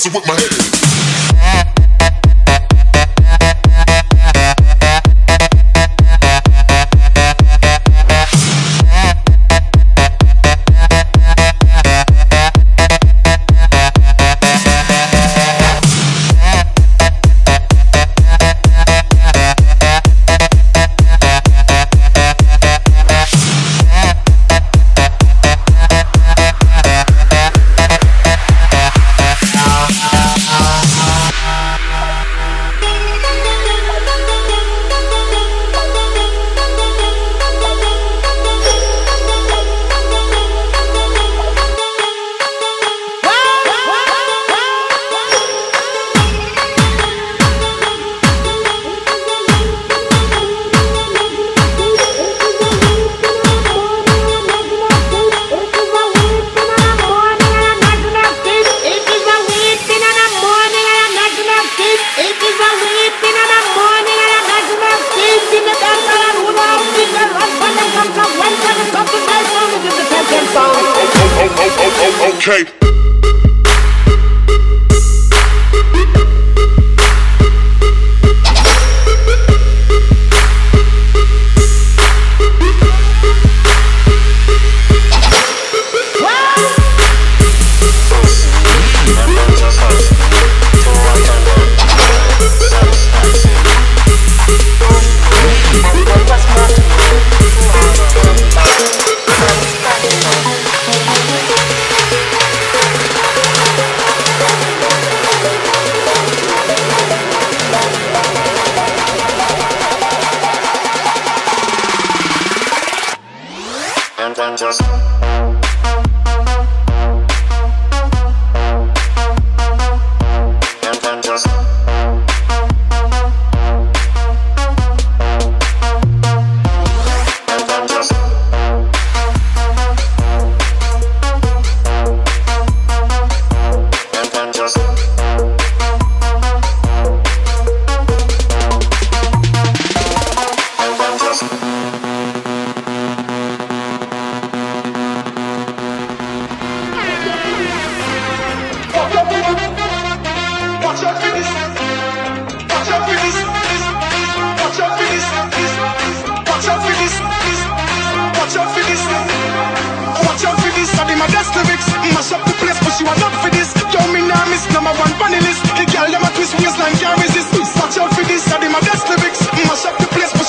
Messing with my head. It is a weeping and a mourning and a dancing and and a and the run comes up when comes the. Okay. and then just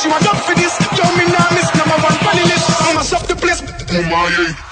she was up for this. Yo, me now miss number one funny list. I must up the place. Oh my.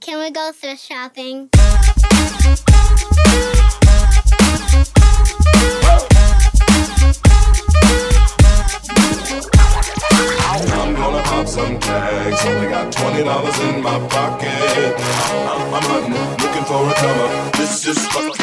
Can we go thrift shopping? I'm gonna pop some tags. Only got twenty dollars in my pocket. I'm, I'm looking for a. This is fucking.